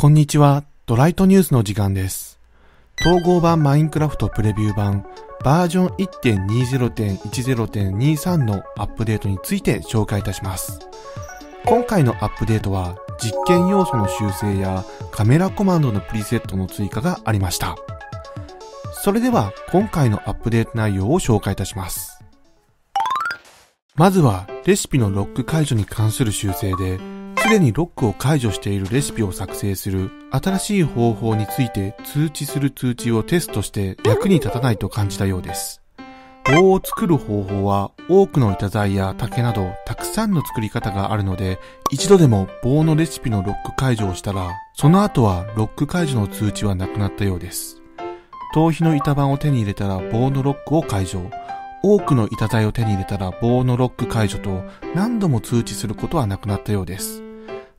こんにちは、ドライトニュースの時間です。統合版マインクラフトプレビュー版バージョン1.20.10.23のアップデートについて紹介いたします。今回のアップデートは実験要素の修正やカメラコマンドのプリセットの追加がありました。それでは今回のアップデート内容を紹介いたします。まずはレシピのロック解除に関する修正で、すでにロックを解除しているレシピを作成する新しい方法について通知する通知をテストして役に立たないと感じたようです。棒を作る方法は多くの板材や竹などたくさんの作り方があるので一度でも棒のレシピのロック解除をしたらその後はロック解除の通知はなくなったようです。頭皮の板板を手に入れたら棒のロックを解除。多くの板材を手に入れたら棒のロック解除と何度も通知することはなくなったようです。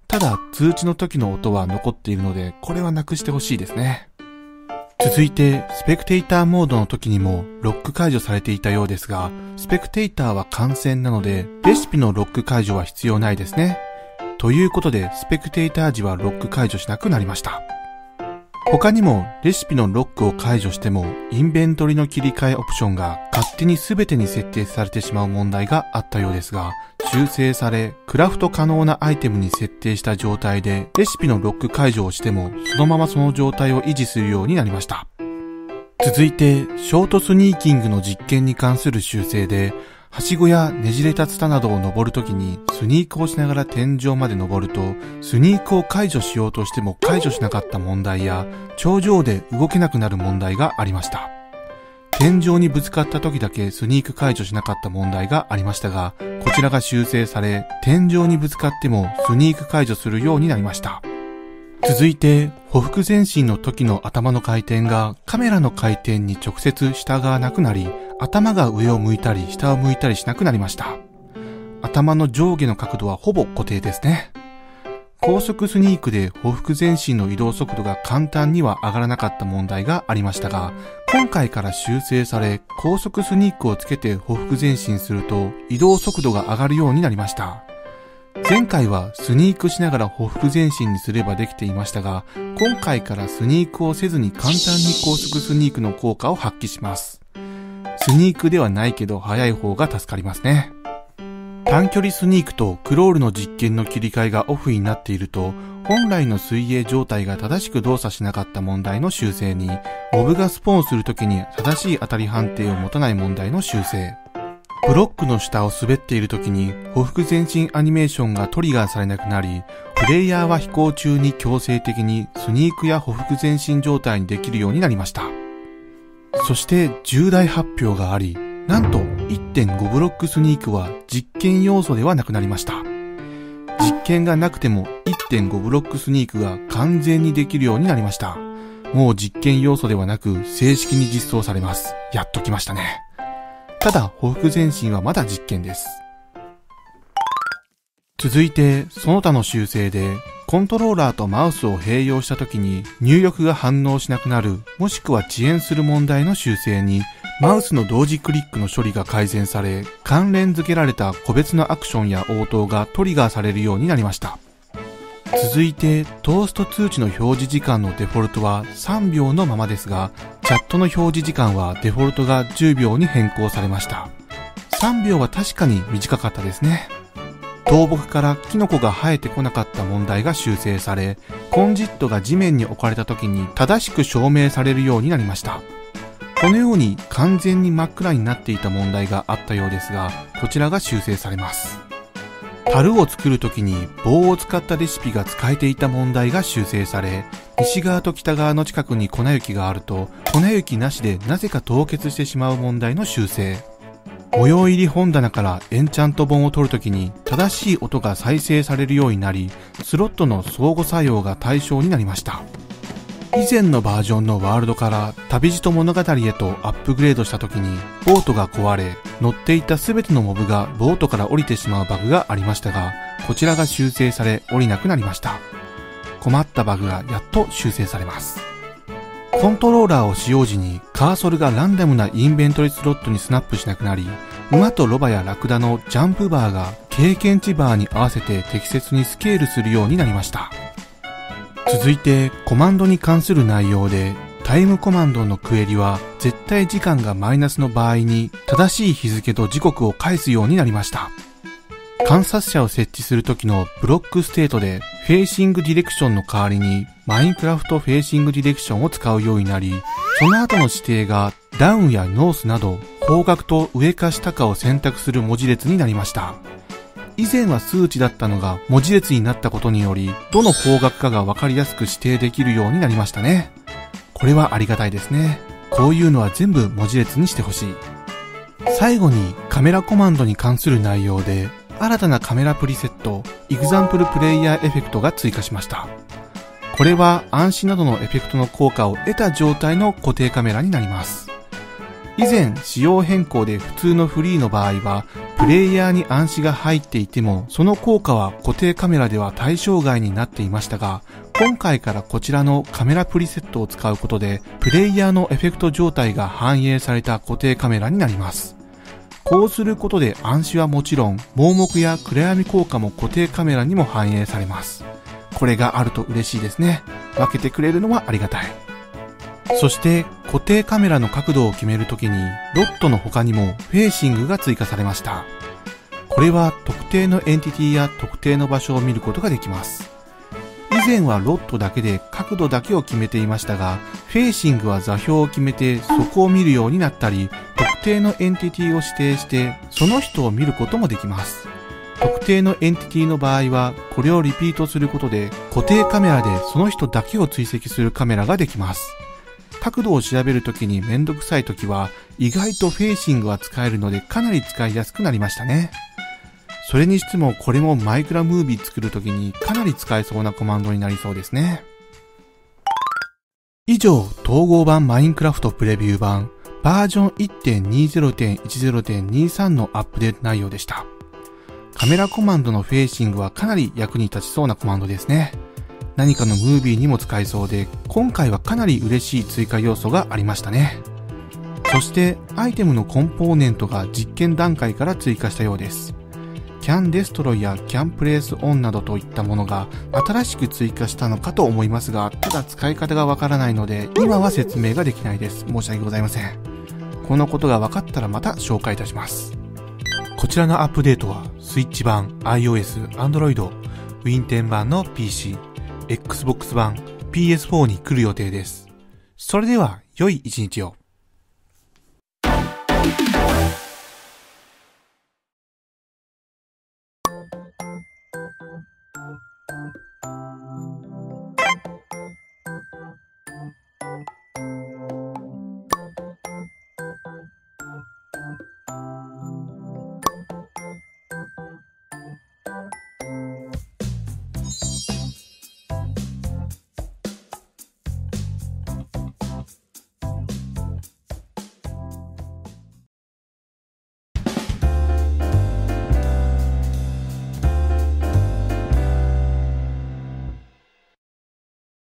ただ通知の時の音は残っているのでこれはなくしてほしいですね。続いてスペクテーターモードの時にもロック解除されていたようですがスペクテーターは感染なのでレシピのロック解除は必要ないですね。ということでスペクテーター時はロック解除しなくなりました。他にもレシピのロックを解除してもインベントリの切り替えオプションが勝手に全てに設定されてしまう問題があったようですが修正されクラフト可能なアイテムに設定した状態でレシピのロック解除をしてもそのままその状態を維持するようになりました。続いてショートスニーキングの実験に関する修正ではしごやねじれたツタなどを登るときにスニークをしながら天井まで登るとスニークを解除しようとしても解除しなかった問題や頂上で動けなくなる問題がありました。天井にぶつかった時だけスニーク解除しなかった問題がありましたが、こちらが修正され、天井にぶつかってもスニーク解除するようになりました。続いて、歩幅前進の時の頭の回転がカメラの回転に直接従わなくなり、頭が上を向いたり下を向いたりしなくなりました。頭の上下の角度はほぼ固定ですね。高速スニークで歩幅前進の移動速度が簡単には上がらなかった問題がありましたが、今回から修正され、高速スニークをつけて歩幅前進すると移動速度が上がるようになりました。前回はスニークしながら歩幅前進にすればできていましたが、今回からスニークをせずに簡単に高速スニークの効果を発揮します。スニークではないけど速い方が助かりますね。短距離スニークとクロールの実験の切り替えがオフになっていると、本来の水泳状態が正しく動作しなかった問題の修正に、モブがスポーンするときに正しい当たり判定を持たない問題の修正。ブロックの下を滑っているときに、歩幅前進アニメーションがトリガーされなくなり、プレイヤーは飛行中に強制的にスニークや歩幅前進状態にできるようになりました。そして重大発表があり、なんと1.5ブロックスニークは実験要素ではなくなりました。実験がなくても1.5ブロックスニークが完全にできるようになりました。もう実験要素ではなく正式に実装されます。やっときましたね。ただ、歩幅前進はまだ実験です。続いて、その他の修正で、コントローラーとマウスを併用した時に入力が反応しなくなる、もしくは遅延する問題の修正に、マウスの同時クリックの処理が改善され、関連付けられた個別のアクションや応答がトリガーされるようになりました。続いて、トースト通知の表示時間のデフォルトは3秒のままですが、チャットの表示時間はデフォルトが10秒に変更されました。3秒は確かに短かったですね。倒木からキノコが生えてこなかった問題が修正され、コンジットが地面に置かれた時に正しく証明されるようになりました。このように完全に真っ暗になっていた問題があったようですが、こちらが修正されます。樽を作るときに棒を使ったレシピが使えていた問題が修正され、西側と北側の近くに粉雪があると、粉雪なしでなぜか凍結してしまう問題の修正。模様入り本棚からエンチャント本を取るときに正しい音が再生されるようになり、スロットの相互作用が対象になりました。以前のバージョンのワールドから旅路物語へとアップグレードした時にボートが壊れ乗っていた全てのモブがボートから降りてしまうバグがありましたがこちらが修正され降りなくなりました。困ったバグがやっと修正されます。コントローラーを使用時にカーソルがランダムなインベントリスロットにスナップしなくなり馬とロバやラクダのジャンプバーが経験値バーに合わせて適切にスケールするようになりました。続いてコマンドに関する内容でtime コマンドの query は絶対時間がマイナスの場合に正しい日付と時刻を返すようになりました。観察者を設置するときのブロックステートで facing direction の代わりに Minecraft facing direction を使うようになり、その後の指定がダウンや north など方角と上か下かを選択する文字列になりました。以前は数値だったのが文字列になったことにより、どの方角かがわかりやすく指定できるようになりましたね。これはありがたいですね。こういうのは全部文字列にしてほしい。最後にカメラコマンドに関する内容で新たなカメラプリセット、イグザンプルプレイヤーエフェクトが追加しました。これは暗視などのエフェクトの効果を得た状態の固定カメラになります。以前、仕様変更で普通のフリーの場合は、プレイヤーに暗視が入っていても、その効果は固定カメラでは対象外になっていましたが、今回からこちらのカメラプリセットを使うことで、プレイヤーのエフェクト状態が反映された固定カメラになります。こうすることで暗視はもちろん、盲目や暗闇効果も固定カメラにも反映されます。これがあると嬉しいですね。分けてくれるのはありがたい。そして固定カメラの角度を決めるときにロットの他にもフェーシングが追加されました。これは特定のエンティティや特定の場所を見ることができます。以前は rot だけで角度だけを決めていましたが、 facing は座標を決めてそこを見るようになったり、特定のエンティティを指定して、その人を見ることもできます。特定のエンティティの場合は、これをリピートすることで、固定カメラでその人だけを追跡するカメラができます。角度を調べるときにめんどくさいときは、意外と facing は使えるのでかなり使いやすくなりましたね。それにしてもこれもマイクラムービー作るときにかなり使えそうなコマンドになりそうですね。以上、統合版マインクラフトプレビュー版バージョン1.20.10.23のアップデート内容でした。カメラコマンドのフェーシングはかなり役に立ちそうなコマンドですね。何かのムービーにも使えそうで、今回はかなり嬉しい追加要素がありましたね。そして、アイテムのコンポーネントが実験段階から追加したようです。CAN Destroy や CAN Place On などといったものが新しく追加したのかと思いますが、ただ使い方がわからないので、今は説明ができないです。申し訳ございません。このことが分かったらまた紹介いたします。こちらのアップデートは、スイッチ版、iOS、Android、Win10 版の PC、Xbox 版、PS4 に来る予定です。それでは、良い一日を。